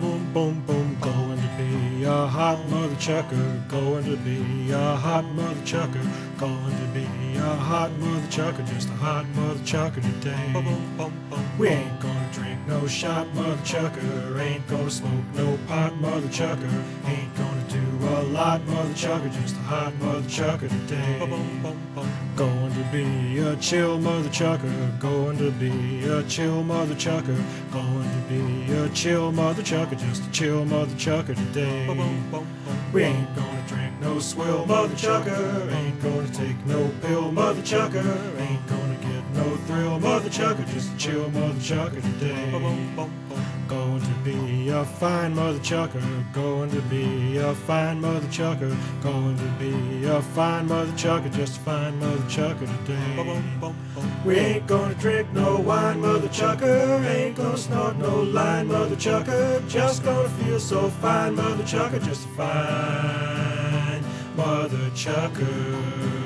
boom, boom, boom. Going to be a hot mother chucker. Going to be a hot mother chucker. Going to be a hot mother chucker. Just a hot mother chucker today. We ain't gonna drink no shot, mother chucker. Ain't gonna smoke no pot, mother chucker. Ain't gonna a lot, mother chucker. Just a hot mother chucker today. Going to be a chill mother chucker. Going to be a chill mother chucker. Going to be a chill mother chucker. Just a chill mother chucker today. We ain't gonna drink no swill, mother chucker. Ain't gonna take no pill, mother chucker. Ain't gonna get no thrill, mother chucker. Just chill mother chucker today. Going to be a fine mother chucker. Going to be a fine mother chucker. Going to be a fine mother chucker. Just a fine mother chucker today. We ain't gonna drink no wine, mother chucker. Ain't gonna snort no line, mother chucker. Just gonna feel so fine, mother chucker. Just a fine mother chucker.